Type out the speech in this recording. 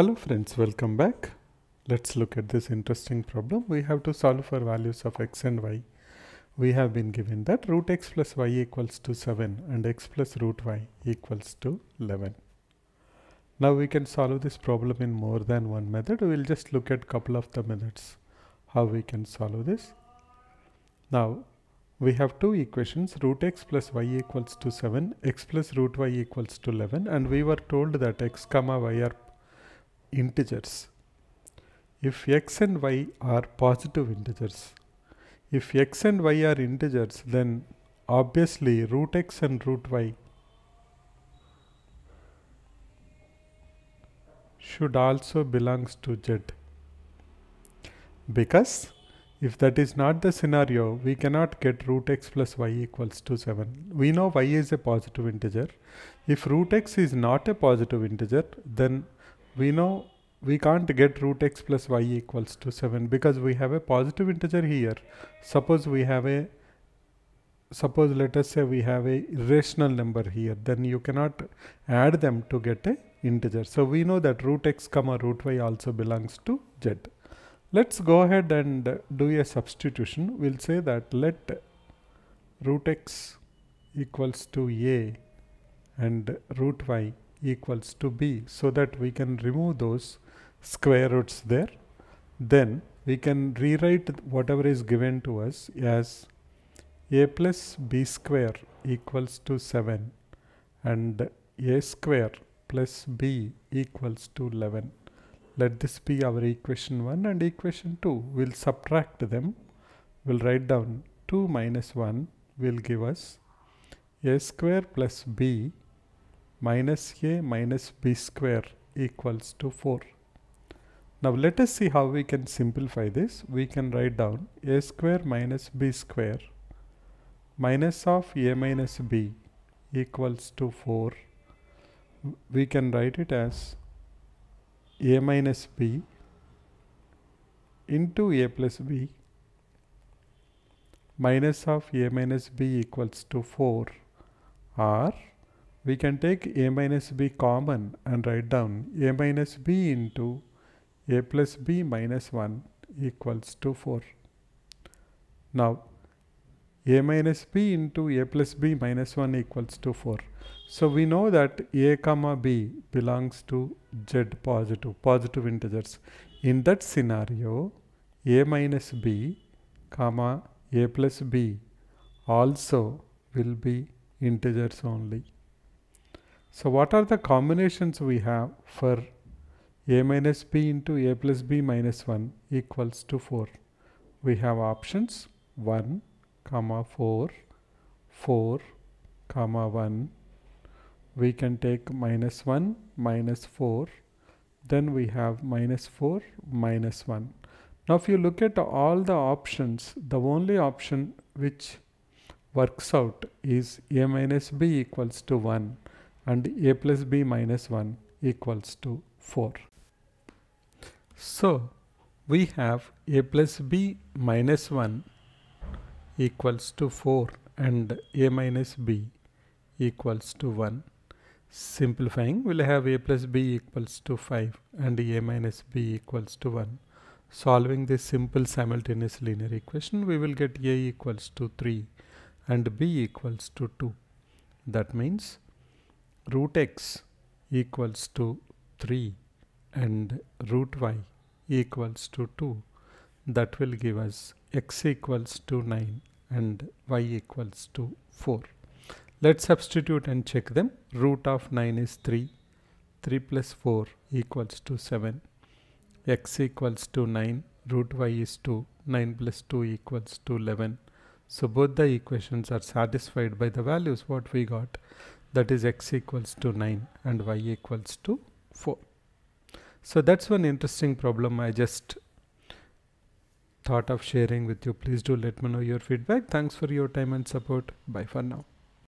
Hello friends, welcome back. Let's look at this interesting problem. We have to solve for values of x and y. We have been given that root x plus y equals to 7 and x plus root y equals to 11. Now we can solve this problem in more than one method. We will just look at couple of the methods how we can solve this. Now we have two equations root x plus y equals to 7 x plus root y equals to 11 and we were told that x comma y are integers. If x and y are positive integers, if x and y are integers, then obviously root x and root y should also belongs to z. Because if that is not the scenario, we cannot get root x plus y equals to 7. We know y is a positive integer. If root x is not a positive integer, then we know we can't get root x plus y equals to 7 because we have a positive integer here. Suppose we have a suppose let us say we have a irrational number here then you cannot add them to get a integer. So we know that root x comma root y also belongs to z. Let's go ahead and do a substitution. We'll say that let root x equals to a and root y equals to b so that we can remove those square roots there. Then we can rewrite whatever is given to us as a plus b square equals to 7 and a square plus b equals to 11 let this be our equation 1 and equation 2 we'll subtract them. We'll write down 2 minus 1 will give us a square plus b minus a minus b square equals to 4. Now let us see how we can simplify this. We can write down a square minus b square minus of a minus b equals to 4. We can write it as a minus b into a plus b minus of a minus b equals to 4 or we can take a minus b common and write down a minus b into a plus b minus 1 equals to 4. Now a minus b into a plus b minus 1 equals to 4. So we know that a comma b belongs to z positive, positive integers. In that scenario, a minus b comma a plus b also will be integers only. So what are the combinations we have for a minus b into a plus b minus 1 equals to 4? We have options 1, comma 4, 4, comma 1. We can take minus 1, minus 4. Then we have minus 4, minus 1. Now if you look at all the options, the only option which works out is a minus b equals to 1 and a plus b minus 1 equals to 4. So we have a plus b minus 1 equals to 4 and a minus b equals to 1. Simplifying, we'll have a plus b equals to 5 and a minus b equals to 1. Solving this simple simultaneous linear equation, we will get a equals to 3 and b equals to 2. That means root x equals to 3 and root y equals to 2 that will give us x equals to 9 and y equals to 4. Let's substitute and check them. Root of 9 is 3. 3 plus 4 equals to 7. x equals to 9. Root y is 2. 9 plus 2 equals to 11. So both the equations are satisfied by the values what we got that is x equals to 9 and y equals to 4. So that's one interesting problem I just thought of sharing with you. Please do let me know your feedback. Thanks for your time and support. Bye for now.